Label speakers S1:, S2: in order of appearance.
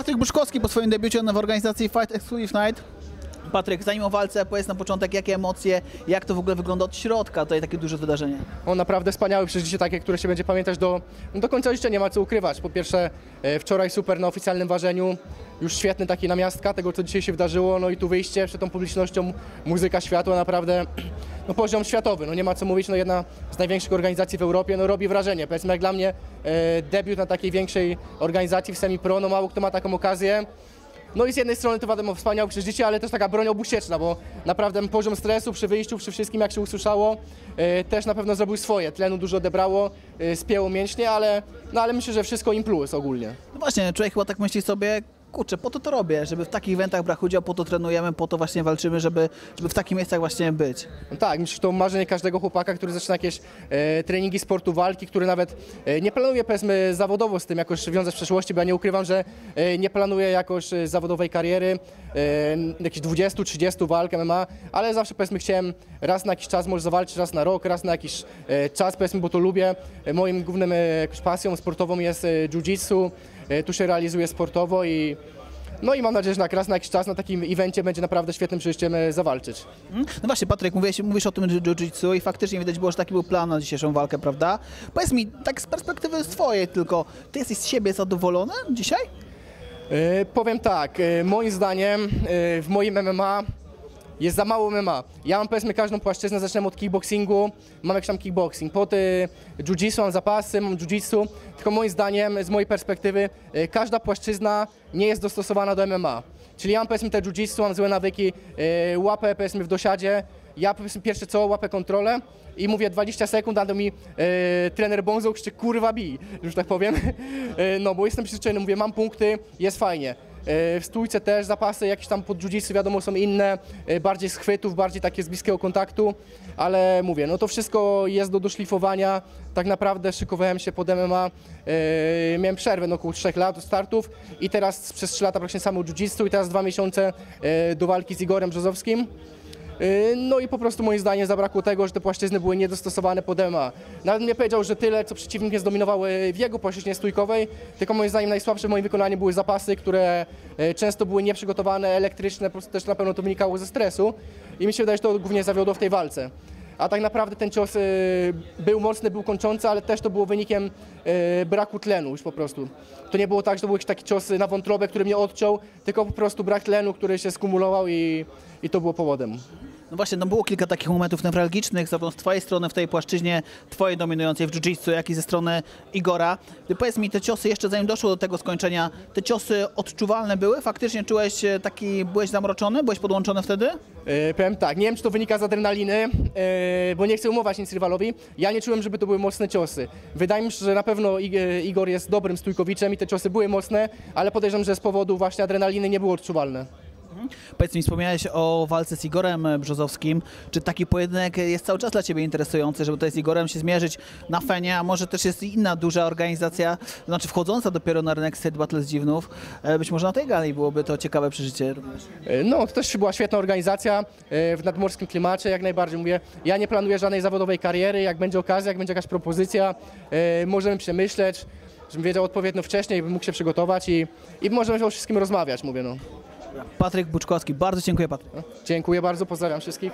S1: Patryk Buszkowski po swoim debiucie w organizacji Fight Exclusive Night. Patryk, zanim o walce, powiedz na początek, jakie emocje, jak to w ogóle wygląda od środka, tutaj takie duże wydarzenie.
S2: On naprawdę wspaniałe przeżycie takie, które się będzie pamiętać do, do końca życia, nie ma co ukrywać. Po pierwsze, e, wczoraj super na oficjalnym ważeniu, już świetny taki namiastka tego, co dzisiaj się wydarzyło, no i tu wyjście przed tą publicznością, muzyka, światło, naprawdę no, poziom światowy, no nie ma co mówić, no jedna z największych organizacji w Europie, no robi wrażenie. Powiedzmy, jak dla mnie e, debiut na takiej większej organizacji w semi-pro, no mało kto ma taką okazję. No i z jednej strony to wiadomo wspaniałe przeżycie, ale też taka broń obusieczna, bo naprawdę poziom stresu przy wyjściu, przy wszystkim jak się usłyszało, e, też na pewno zrobił swoje. Tlenu dużo odebrało, e, spięło mięśnie, ale, no, ale myślę, że wszystko im plus ogólnie.
S1: No właśnie, człowiek chyba tak myśli sobie, kurczę, po to to robię, żeby w takich eventach brać udział, po to trenujemy, po to właśnie walczymy, żeby, żeby w takich miejscach właśnie być.
S2: No tak, myślę, że to marzenie każdego chłopaka, który zaczyna jakieś e, treningi sportu walki, który nawet e, nie planuje powiedzmy zawodowo z tym jakoś wiązać w przeszłości, bo ja nie ukrywam, że e, nie planuję jakoś e, zawodowej kariery, e, jakieś 20-30 walk MMA, ale zawsze powiedzmy chciałem raz na jakiś czas może zawalczyć, raz na rok, raz na jakiś e, czas powiedzmy, bo to lubię. E, moim głównym e, pasją sportową jest jiu-jitsu, tu się realizuję sportowo i no i mam nadzieję, że na raz na jakiś czas na takim evencie będzie naprawdę świetnym przeżyciem e, zawalczyć.
S1: Mm? No właśnie, Patryk, mówiłeś, mówisz o tym jiu-jitsu i faktycznie widać było, że taki był plan na dzisiejszą walkę, prawda? Powiedz mi, tak z perspektywy swojej tylko, ty jesteś z siebie zadowolony dzisiaj?
S2: E, powiem tak, e, moim zdaniem e, w moim MMA jest za mało MMA. Ja mam powiedzmy każdą płaszczyznę, zaczynam od kickboxingu, mam jakiś tam kickboxing, potem jiu-jitsu, mam zapasy, mam jiu-jitsu, tylko moim zdaniem, z mojej perspektywy, e, każda płaszczyzna nie jest dostosowana do MMA. Czyli ja mam powiedzmy te jiu-jitsu, mam złe nawyki, e, łapę powiedzmy w dosiadzie, ja powiedzmy pierwsze co, łapę kontrolę i mówię 20 sekund, a to mi e, trener Bonzo krzyczy kurwa bij, już tak powiem. E, no bo jestem przyzwyczajony, mówię mam punkty, jest fajnie. E, w stójce też zapasy jakieś tam pod jiu wiadomo są inne, e, bardziej schwytów, bardziej takie z bliskiego kontaktu, ale mówię, no to wszystko jest do doszlifowania. Tak naprawdę szykowałem się pod MMA, e, miałem przerwę no, około 3 lat od startów i teraz przez 3 lata praktycznie samo jiu i teraz dwa miesiące do walki z Igorem Brzozowskim. Yy, No i po prostu moim zdaniem zabrakło tego, że te płaszczyzny były niedostosowane pod MMA. Nawet nie powiedział, że tyle, co przeciwnik nie zdominował w jego płaszczyźnie stójkowej, tylko moim zdaniem najsłabsze w moim wykonaniu były zapasy, które yy, często były nieprzygotowane, elektryczne, po prostu też na pewno to wynikało ze stresu i mi się wydaje, że to głównie zawiodło w tej walce. A tak naprawdę ten cios yy, był mocny, był kończący, ale też to było wynikiem braku tlenu już po prostu. To nie było tak, że to był jakiś taki cios na wątrobę, który mnie odciął, tylko po prostu brak tlenu, który się skumulował i, i to było powodem.
S1: No właśnie, no było kilka takich momentów newralgicznych, zarówno z twojej strony w tej płaszczyźnie twojej dominującej w jiu-jitsu, jak i ze strony Igora. Powiedz mi, te ciosy, jeszcze zanim doszło do tego skończenia, te ciosy odczuwalne były? Faktycznie czułeś taki, byłeś zamroczony? Byłeś podłączony wtedy?
S2: E, powiem tak, nie wiem czy to wynika z adrenaliny, e, bo nie chcę umować nic rywalowi. Ja nie czułem, żeby to były mocne ciosy. Wydaje mi się, że na pewno Ig- e, Igor jest dobrym stójkowiczem i te ciosy były mocne, ale podejrzewam, że z powodu właśnie adrenaliny nie było odczuwalne.
S1: Powiedz mi, wspomniałeś o walce z Igorem Brzozowskim. Czy taki pojedynek jest cały czas dla Ciebie interesujący, żeby tutaj z Igorem się zmierzyć na Fenie, a może też jest inna duża organizacja, znaczy wchodząca dopiero na rynek State Battle z Dziwnów. E, Być może na tej gali byłoby to ciekawe przeżycie.
S2: E, No, to też była świetna organizacja e, w nadmorskim klimacie, jak najbardziej mówię. Ja nie planuję żadnej zawodowej kariery, jak będzie okazja, jak będzie jakaś propozycja, możemy przemyśleć, żebym wiedział odpowiednio wcześniej, bym mógł się przygotować i, i możemy o wszystkim rozmawiać, mówię no.
S1: Patryk Buczkowski, bardzo dziękuję Patryk.
S2: Dziękuję bardzo, pozdrawiam wszystkich.